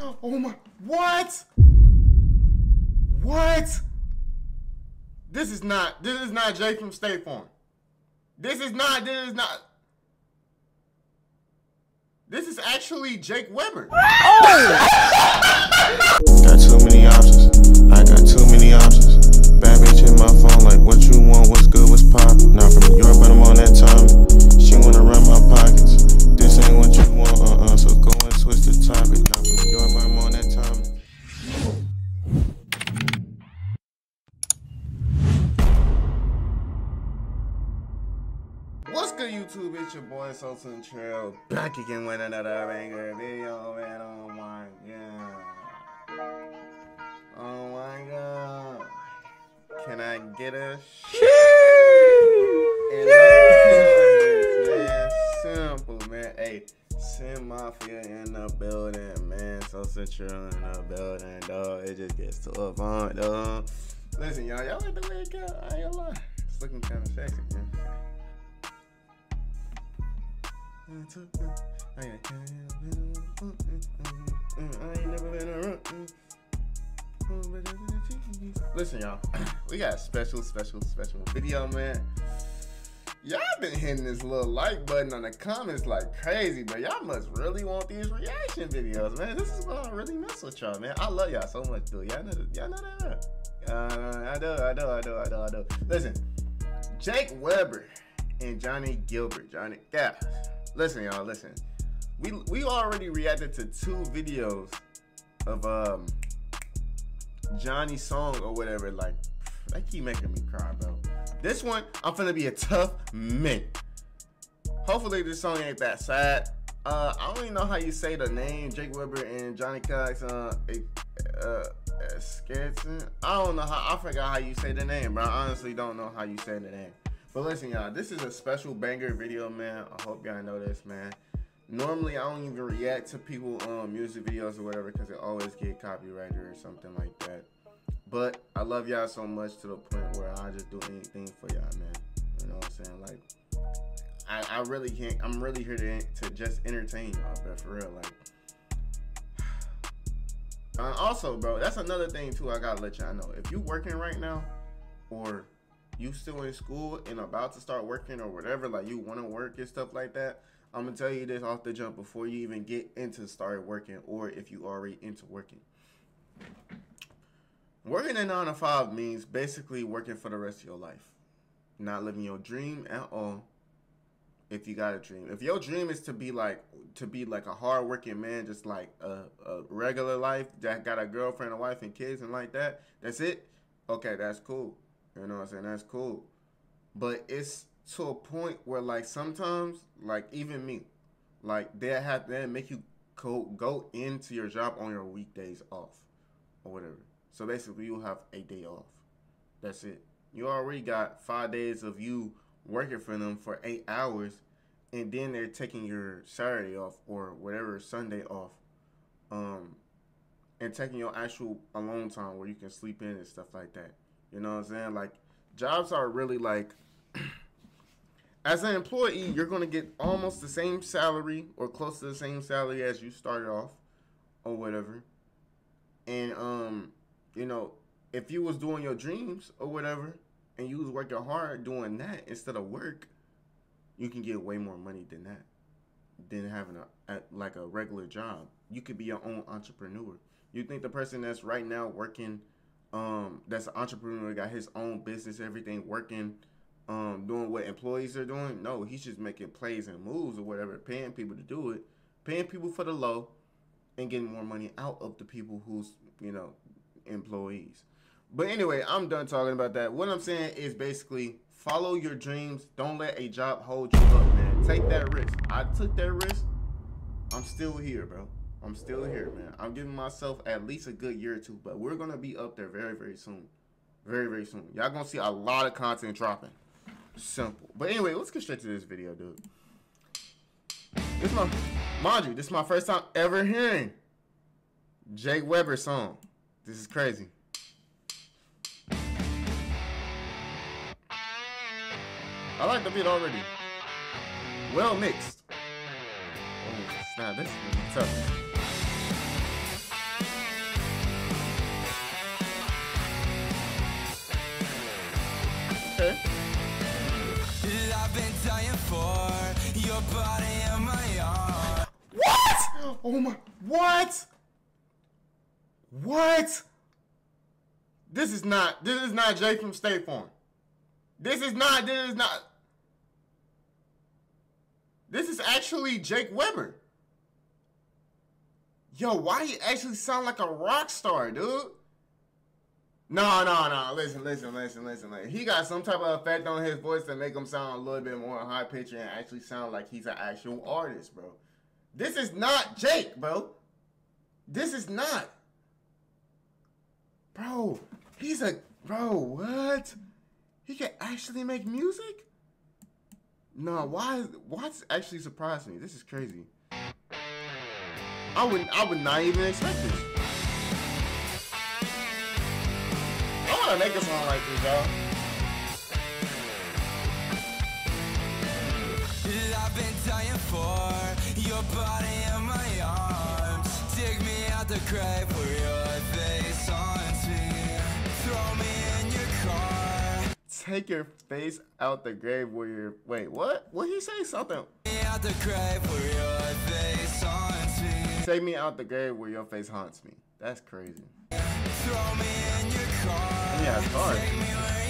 Oh my, what? What? This is not, this is not Jay from State Farm. This is not, this is not. This is actually Jake Webber. Oh! Got too many options. Boy SoSintreal back again with another banger video, man. Oh my god. Oh my god. Can I get a man, simple, man. Hey, Sin Mafia in the building, man. SoSintreal in the building, dog. It just gets to a point, dog. Listen, y'all, y'all like the way it go. I ain't gonna lie. It's looking kind of sexy, man. Listen, y'all, we got a special, special, special video, man. Y'all been hitting this little like button on the comments like crazy, but y'all must really want these reaction videos, man. This is gonna really mess with y'all, man. I love y'all so much, dude. Y'all know, y'all know that. Uh, I do, I do, I do, I do, I do. Listen, Jake Webber and Johnnie Guilbert, Johnnie, yeah. Listen, y'all, listen. We we already reacted to two videos of um Johnnie's song or whatever. Like, they keep making me cry, bro. This one, I'm finna be a tough man. Hopefully, this song ain't that sad. Uh, I don't even know how you say the name, Jake Webber and Johnny Cox. Uh, uh, Sketson. I don't know how. I forgot how you say the name, bro. I honestly don't know how you say the name. But listen, y'all, this is a special banger video, man. I hope y'all know this, man. Normally, I don't even react to people um music videos or whatever because it always get copyrighted or something like that. But I love y'all so much to the point where I just do anything for y'all, man. You know what I'm saying? Like, I, I really can't. I'm really here to to just entertain y'all, but for real, like. Uh, also, bro, that's another thing too. I gotta let y'all know. If you working right now, or you still in school and about to start working or whatever, like you want to work and stuff like that, I'm gonna tell you this off the jump before you even get into start working, or if you already into working. Working a nine to five means basically working for the rest of your life, not living your dream at all. If you got a dream, if your dream is to be like to be like a hard working man, just like a, a regular life that got a girlfriend, a wife, and kids, and like that, that's it. Okay, that's cool. You know what I'm saying? That's cool. But it's to a point where like sometimes, like even me, like they have they make you go go into your job on your weekdays off or whatever. So basically you have a day off. That's it. You already got five days of you working for them for eight hours and then they're taking your Saturday off or whatever Sunday off. Um and taking your actual alone time where you can sleep in and stuff like that. You know what I'm saying? Like jobs are really like as an employee, you're gonna get almost the same salary or close to the same salary as you started off or whatever. And um, you know, if you was doing your dreams or whatever and you was working hard doing that instead of work, you can get way more money than that. Than having a, a like a regular job. You could be your own entrepreneur. You think the person that's right now working um that's an entrepreneur got his own business everything working um doing what employees are doing. No he's just making plays and moves or whatever paying people to do it paying people for the low and getting more money out of the people who's you know employees. But anyway i'm done talking about that. What i'm saying is basically follow your dreams. Don't let a job hold you up man. Take that risk. I took that risk. I'm still here bro I'm still here, man. I'm giving myself at least a good year or two, but we're gonna be up there very, very soon. Very, very soon. Y'all gonna see a lot of content dropping. Simple. But anyway, let's get straight to this video, dude. This my mind you, this is my first time ever hearing Jake Webber song. This is crazy. I like the beat already. Well mixed. Oh, snap, this is tough. Oh my. What? What? This is not. This is not Jay from State Farm. This is not. This is not. This is actually Jake Webber. Yo, why he actually sound like a rock star, dude? No, no, no. Listen, listen, listen, listen. Like, he got some type of effect on his voice to make him sound a little bit more high pitched and actually sound like he's an actual artist, bro. This is not Jake, bro. This is not. Bro, he's a bro. What? He can actually make music? No, why? What's actually surprised me? This is crazy. I would I would not even expect this. I wanna make a song like this, y'all. Your body in my arms. Dig me out the grave where your face haunts me. Throw me in your car. Take your face out the grave where you're. Wait, what? What he say? Something. Me out the grave where your face haunts me. Take me out the grave where your face haunts me. That's crazy. Throw me in your car. Yeah, it's hard.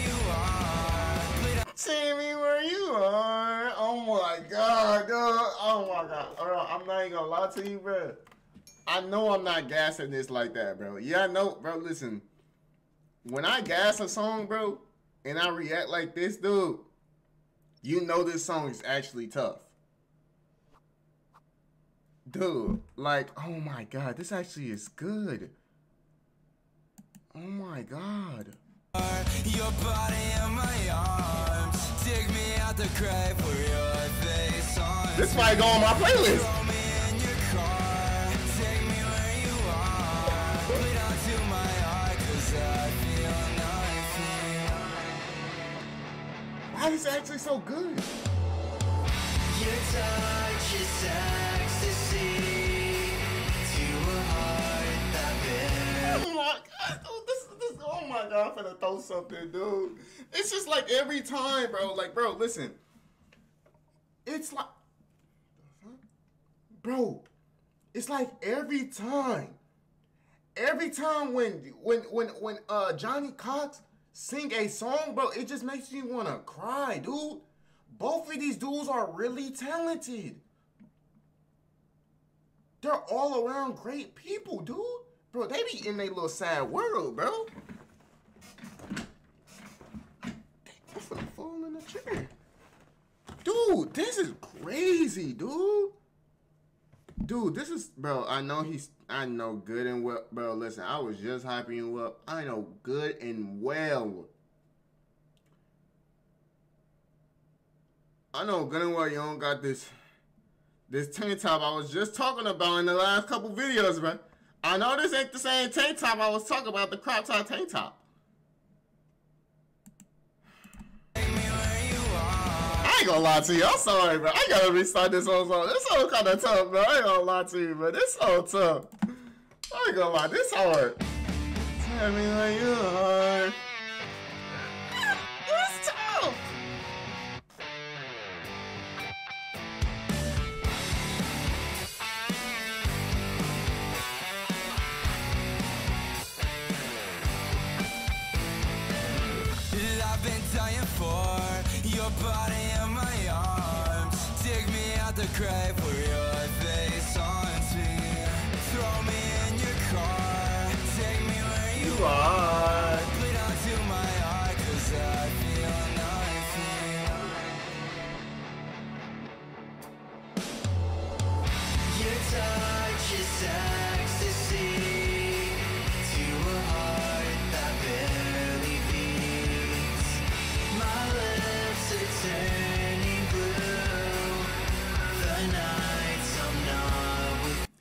See me where you are. Oh my god, dude. Oh my god. Bro, I'm not even gonna lie to you, bro. I know I'm not gassing this like that, bro. Yeah, I know, bro. Listen, when I gas a song, bro, and I react like this, dude, you know this song is actually tough. Dude, like, oh my god, this actually is good. Oh my god. Your body my. Dig me out the grave where your face haunts This might go on my playlist. Throw me in your car. Take me where you are. Bleed onto my heart 'cause I feel nothing. Why is it actually so good? My god, I'm finna throw something, dude. It's just like every time, bro. Like, bro, listen. It's like Bro, it's like every time. Every time when when when when uh Johnny Cox sing a song, bro, it just makes me wanna cry, dude. Both of these dudes are really talented. They're all around great people, dude. Bro, they be in their little sad world, bro. I'm finna in the chair. Dude, this is crazy, dude. Dude, this is bro. I know he's. I know good and well, bro. Listen, I was just hyping you up. I know good and well. I know good and well you don't got this this tank top I was just talking about in the last couple videos, bro. I know this ain't the same tank top I was talking about, the crop top tank top. Gonna lie to you. I'm sorry, bro. I gotta restart this whole song. This song kind of tough, bro. I ain't gonna lie to you, bro. This song tough. I ain't gonna lie. This hard. Tell me where you are. The where. Throw me in your car. Take me where You are.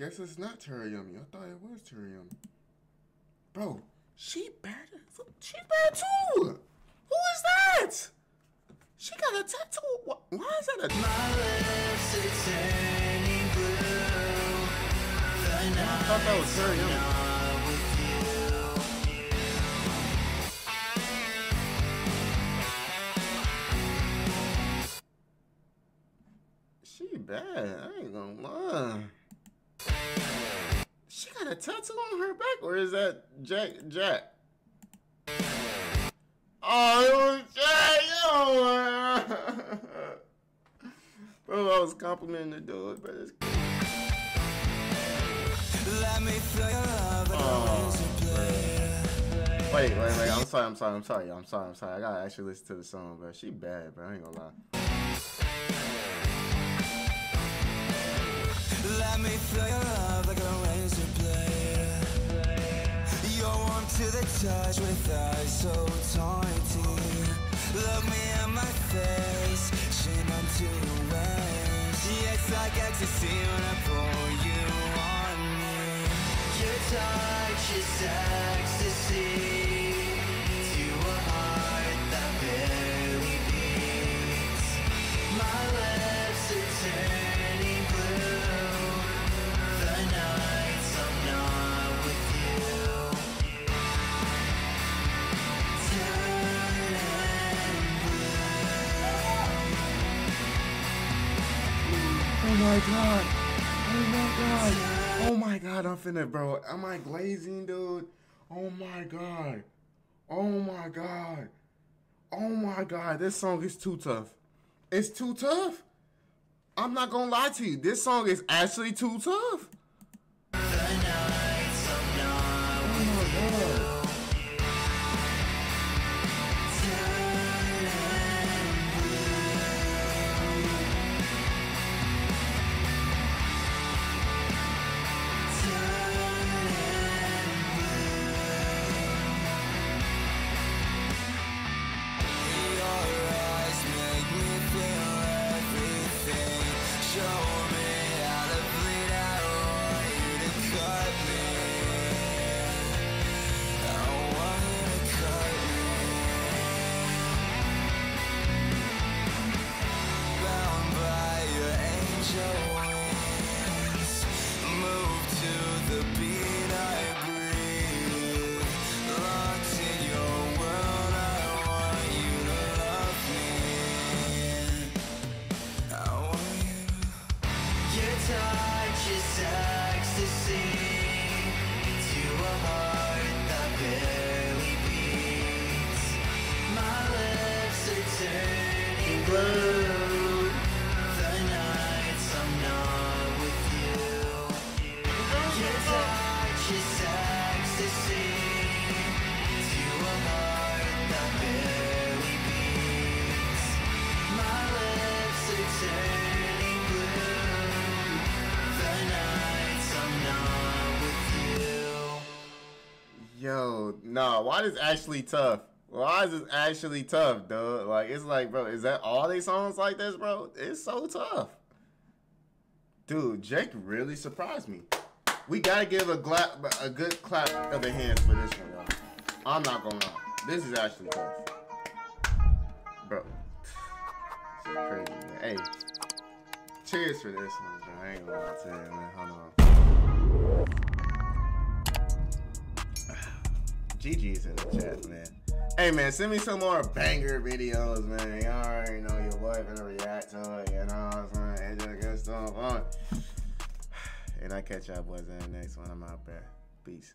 guess it's not Terry Yummy. I thought it was Terry Yummy. Bro, she bad. She bad too. Who is that? She got a tattoo. Why is that a? I thought that was Terry her back, or is that Jack? Jack? Oh, it was Jack. Yo. Bro, I was complimenting the dude, but it's. Let me feel your love like a razor blade. Wait, wait, wait. I'm sorry. I'm sorry. I'm sorry. I'm sorry. I'm sorry. I gotta actually listen to the song, bro. She bad, bro. I ain't gonna lie. Let me feel your love like to the touch with eyes so taunting. Look me in my face, shame onto your waves. Yeah, it's like ecstasy when I pull you on me. Your touch is ecstasy my god. Oh my god. Oh my god. I'm finna, bro. Am I glazing, dude? Oh my god. Oh my god. Oh my god. This song is too tough. It's too tough. I'm not gonna lie to you. This song is actually too tough. Oh my god. Nah, why is actually tough? Why is it actually tough, dude? Like, it's like, bro, is that all they songs like this, bro? It's so tough. Dude, Jake really surprised me. We gotta give a gla- a good clap of the hands for this one, y'all. I'm not gonna lie. This is actually tough. Bro. Crazy, man. Hey. Cheers for this one, bro. I ain't gonna lie to you, man. Hold on. GG's in the chat, man. Hey, man, send me some more banger videos, man. Y'all already know your boy gonna react to it, you know what I'm saying? It's just good stuff on. And I catch y'all boys in the next one. I'm out there. Peace.